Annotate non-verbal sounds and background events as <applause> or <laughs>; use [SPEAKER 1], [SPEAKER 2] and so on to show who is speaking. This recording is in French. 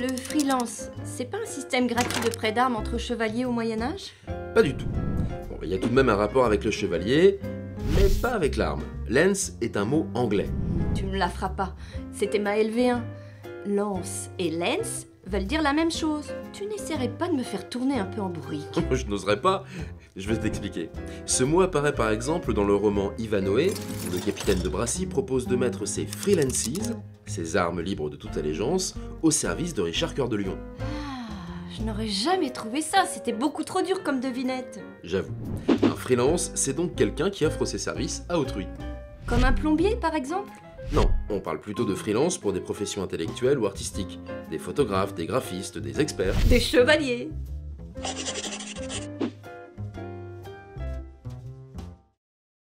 [SPEAKER 1] Le freelance, c'est pas un système gratuit de prêt d'armes entre chevaliers au Moyen-Âge
[SPEAKER 2] Pas du tout. Bon, il y a tout de même un rapport avec le chevalier, mais pas avec l'arme. Lance est un mot anglais.
[SPEAKER 1] Tu me la feras pas. C'était ma LV1. Lance et lens veulent dire la même chose. Tu n'essaierais pas de me faire tourner un peu en bourrique. <laughs>
[SPEAKER 2] Je n'oserais pas. Je vais t'expliquer. Ce mot apparaît par exemple dans le roman Ivanhoe, où le capitaine de Brassy propose de mettre ses freelances, ses armes libres de toute allégeance, au service de Richard Cœur de Lion.
[SPEAKER 1] Ah, je n'aurais jamais trouvé ça. C'était beaucoup trop dur comme devinette.
[SPEAKER 2] J'avoue. Un freelance, c'est donc quelqu'un qui offre ses services à autrui.
[SPEAKER 1] Comme un plombier, par exemple?
[SPEAKER 2] Non, on parle plutôt de freelance pour des professions intellectuelles ou artistiques. Des photographes, des graphistes, des experts.
[SPEAKER 1] Des chevaliers